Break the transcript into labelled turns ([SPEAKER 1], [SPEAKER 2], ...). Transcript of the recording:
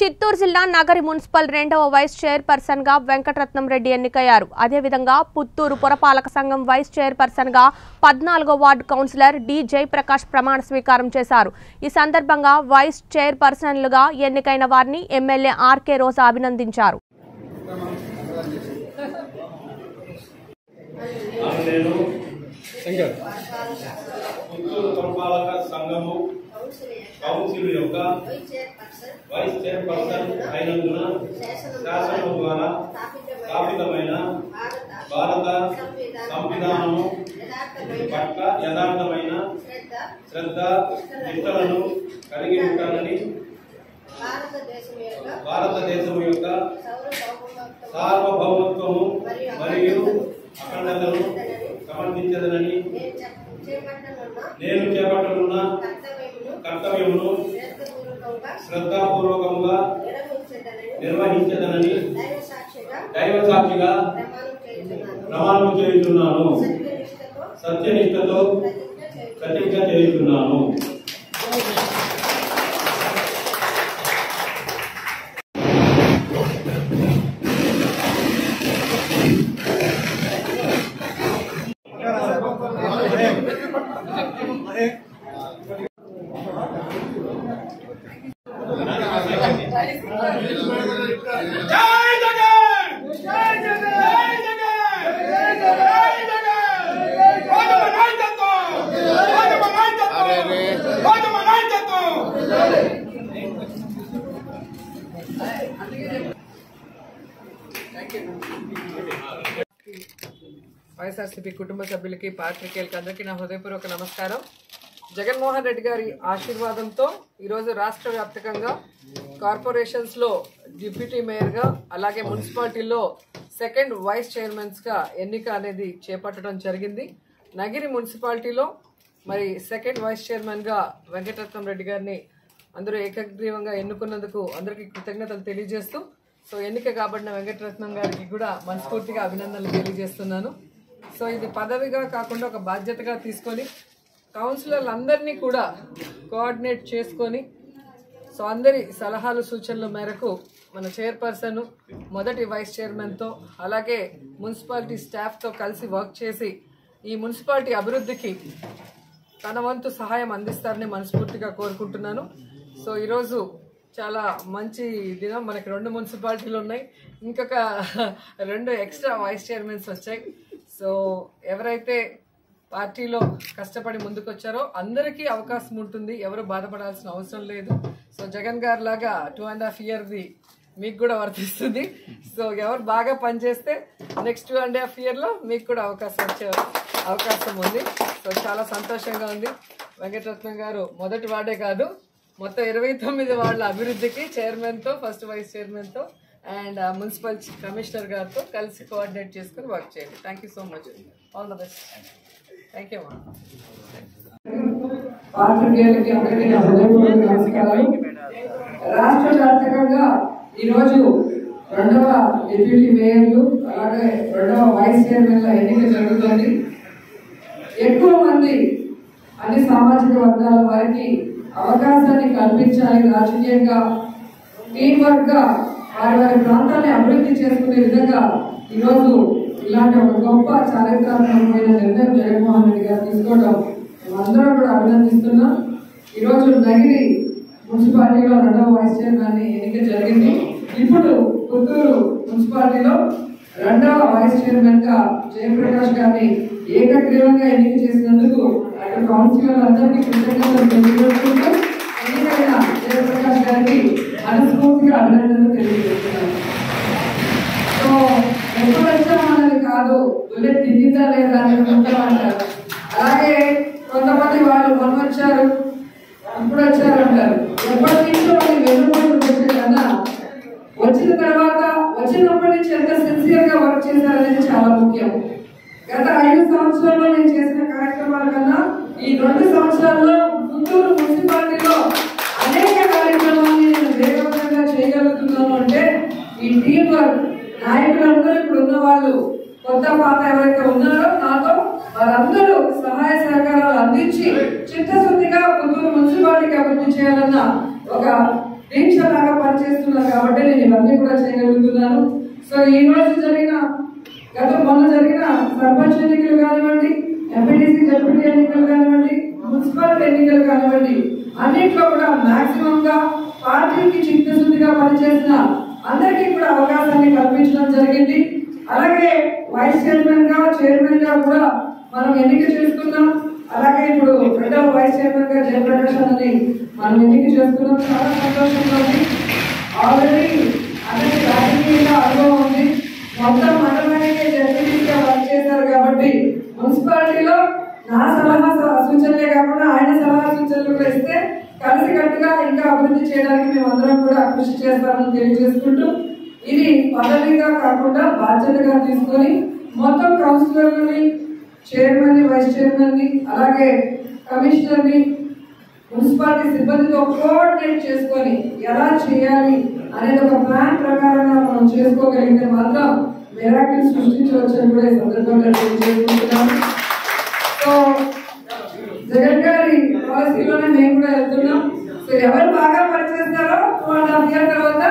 [SPEAKER 1] చిత్తూరు జిల్లా నగరి మున్సిపల్ రెండవ వైస్ చైర్పర్సన్గా వెంకటరత్నం రెడ్డి ఎన్నికయ్యారు. అదేవిధంగా పుత్తూరు పురపాలక సంఘం వైస్ చైర్పర్సన్గా పద్నాలుగో వార్డు కౌన్సిలర్ డి జయప్రకాష్ ప్రమాణ స్వీకారం చేశారు. ఈ సందర్భంగా వైస్ చైర్పర్సన్లుగా ఎన్నికైన వారిని ఎమ్మెల్యే ఆర్కే రోజా అభినందించారు.
[SPEAKER 2] నేను పుత్తూరు పురపాలక సంఘము కౌన్సిల్ యొక్క వైస్ చైర్పర్సన్ అయినందున శాసనం ద్వారా స్థాపితమైన భారత సంవిధానము పట్ల యథార్థమైన శ్రద్ధ నిష్టలను కలిగి ఉంటానని
[SPEAKER 3] భారతదేశం యొక్క
[SPEAKER 2] భారతదేశం
[SPEAKER 3] శ్రద్ధపూర్వకంగా నిర్వహించదనని దైవ సాక్షిగా
[SPEAKER 2] దైవ సాక్షిగా
[SPEAKER 3] ప్రమాణం చేయుచున్నాను. సత్యనిష్టతో ప్రతిజ్ఞ చేయుచున్నాను.
[SPEAKER 2] ప్రతిజ్ఞ
[SPEAKER 4] వైఎస్ఆర్సీపీ కుటుంబ సభ్యులకి పాత్రికేయులకి అందరికీ నా హృదయపూర్వక నమస్కారం. జగన్మోహన్ రెడ్డి గారి ఆశీర్వాదంతో ఈరోజు రాష్ట్ర వ్యాప్తకంగా కార్పొరేషన్స్లో డిప్యూటీ మేయర్గా అలాగే మున్సిపాలిటీలో సెకండ్ వైస్ చైర్మన్స్గా ఎన్నిక అనేది చేపట్టడం జరిగింది. నగిరి మున్సిపాలిటీలో మరి సెకండ్ వైస్ చైర్మన్గా వెంకటరత్నం రెడ్డి గారిని అందరూ ఏకగ్రీవంగా ఎన్నుకున్నందుకు అందరికీ కృతజ్ఞతలు తెలియజేస్తూ సో ఎన్నిక కాబడిన వెంకటరత్నం గారికి కూడా మనస్ఫూర్తిగా అభినందనలు తెలియజేస్తున్నాను. సో ఇది పదవిగా కాకుండా ఒక బాధ్యతగా తీసుకొని కౌన్సిలర్లు అందరినీ కూడా కోఆర్డినేట్ చేసుకొని సో అందరి సలహాలు సూచనల మేరకు మన చైర్పర్సన్ మొదటి వైస్ చైర్మన్తో అలాగే మున్సిపాలిటీ స్టాఫ్తో కలిసి వర్క్ చేసి ఈ మున్సిపాలిటీ అభివృద్ధికి తన వంతు సహాయం అందిస్తారని మనస్ఫూర్తిగా కోరుకుంటున్నాను. సో ఈరోజు చాలా మంచి దినం. మనకి రెండు మున్సిపాలిటీలు ఉన్నాయి. ఇంకొక రెండు ఎక్స్ట్రా వైస్ చైర్మన్స్ వచ్చాయి. సో ఎవరైతే పార్టీలో కష్టపడి ముందుకొచ్చారో అందరికీ అవకాశం ఉంటుంది. ఎవరు బాధపడాల్సిన అవసరం లేదు. సో జగన్ గారు లాగా టూ అండ్ హాఫ్ ఇయర్ది మీకు కూడా వర్తిస్తుంది. సో ఎవరు బాగా పనిచేస్తే నెక్స్ట్ టూ అండ్ హాఫ్ ఇయర్లో మీకు కూడా అవకాశం వచ్చే అవకాశం ఉంది. సో చాలా సంతోషంగా ఉంది. వెంకటరత్నం గారు మొదటి వాడే కాదు. మొత్తం ఇరవై తొమ్మిది వాళ్ళ అభివృద్ధికి చైర్మన్తో ఫస్ట్ వైస్ చైర్మన్తో అండ్ మున్సిపల్ కమిషనర్ గారితో కలిసి కోఆర్డినేట్ చేసుకుని వర్క్ చేయండి. Thank you so much all the best thank you రాష్ట్ర వ్యాప్తంగా ఈరోజు రెండవ డిప్యూటీ మేయర్లు అలాగే రెండవ వైస్ చైర్మన్ల ఎన్నిక జరుగుతుంది. ఎక్కువ మంది అన్ని సామాజిక వర్గాల వారికి అవకాశాన్ని కల్పించాలి రాజకీయంగా టీం వర్క్గా వారి వారి ప్రాంతాన్ని అభివృద్ధి చేసుకునే విధంగా ఈరోజు ఇలాంటి ఒక గొప్ప చారిత్రాత్మకమైన నిర్ణయం జగన్మోహన్ రెడ్డి గారు తీసుకోవడం మేమందరం కూడా అభినందిస్తున్నాం. ఈరోజు నగిరి మున్సిపాలిటీలో రెండవ వైస్ చైర్మన్ ఎన్నిక జరిగింది. ఇప్పుడు పుత్తూరు మున్సిపాలిటీలో రెండవ వైస్ చైర్మన్గా జయప్రకాష్ గారిని ఏకగ్రీవంగా ఎన్నిక చేసినందుకు అక్కడ కౌన్సిలర్ అందరికీ కృతజ్ఞతలు తెలియజేసుకుంటూ ఎన్నికైన జయప్రకాష్ గారికి మనస్ఫూర్తిగా అభినందనలు తెలియజేస్తున్నాను. సో ఎప్పుడు వచ్చామన్నది కాదు బుల్లెట్ తిండిందా లేదా అని ఉంటామంటారు అలాగే కొంతమంది వాళ్ళు మొన్న వచ్చారు ఇప్పుడు వచ్చారు అంటారు. ఎప్పటి నుంచో అది వచ్చే కన్నా వచ్చిన తర్వాత వచ్చినప్పటి నుంచి ఎంత చేశారనేది చాలా ముఖ్యం. గత ఐదు సంవత్సరాల్లో నేను చేసిన కార్యక్రమాల కన్నా ఈ రెండు సంవత్సరాల్లో గుంటూరు మున్సిపాలిటీలో అనేక కార్యక్రమాన్ని నేను వేగవంతంగా చేయగలుగుతున్నాను అంటే ఈ టీం వర్క్. నాయకులందరూ ఇప్పుడు ఉన్న వాళ్ళు కొత్త పాత ఎవరైతే ఉన్నారో నాతో వారందరూ సహాయ సహకారాలు అందించి చిత్తశుద్ధిగా పుత్తూరు మున్సిపాలిటీకి అభివృద్ధి చేయాలన్న ఒక దీక్ష లాగా కాబట్టి నేను ఇవన్నీ కూడా చేయగలుగుతున్నాను. సో ఈ రోజు జరిగిన గత మొన్న జరిగిన సర్పంచ్ ఎన్నికలు కానివ్వండి ఎంపీటీసీ జడ్పీటీ ఎన్నికలు కానివ్వండి మున్సిపల్ ఎన్నికలు కానివ్వండి అన్నింటిలో కూడా మాక్సిమం గా పార్టీకి చిత్తశుద్ధిగా పనిచేసిన అందరికీ కూడా అవకాశాన్ని కల్పించడం జరిగింది. అలాగే వైస్ చైర్మన్గా చైర్మన్గా కూడా మనం ఎన్నిక చేసుకున్నాం. అలాగే ఇప్పుడు రెండవ వైస్ చైర్మన్గా జయప్రకాష్ అని మనం ఎన్నిక చేసుకున్నాం. చాలా సంతోషంగా ఉంది. ఆల్రెడీ అందరికి రాజకీయంగా అనుభవం ఉంది మొత్తం మండలానికి జడ్పీటీగా వర్క్ చేశారు కాబట్టి మున్సిపాలిటీలో నా సలహా సూచనలే కాకుండా ఆయన సలహా సూచనలు కూడా ఇస్తే కలిసికట్టుగా ఇంకా అభివృద్ధి చేయడానికి మేము అందరం కూడా కృషి చేస్తామని తెలియజేసుకుంటూ ఇది పదవిగా కాకుండా బాధ్యతగా తీసుకొని మొత్తం కౌన్సిలర్లని చైర్మన్ని వైస్ చైర్మన్ని అలాగే కమిషనర్ని మున్సిపాలిటీ సిబ్బందితో కోఆర్డినేట్ చేసుకొని ఎలా చేయాలి అనేది ఒక ప్లాన్ ప్రకారంగా మనం చేసుకోగలిగితే మాత్రం మెరాకిల్ సృష్టించవచ్చని కూడా ఈ సందర్భంగా తెలియజేసుకుంటున్నాను. సో జగన్ గారి పాలసీలోనే మేము కూడా వెళ్తున్నాం. సో ఎవరు బాగా పనిచేస్తారో టూ అండ్ హాఫ్ ఇయర్ తర్వాత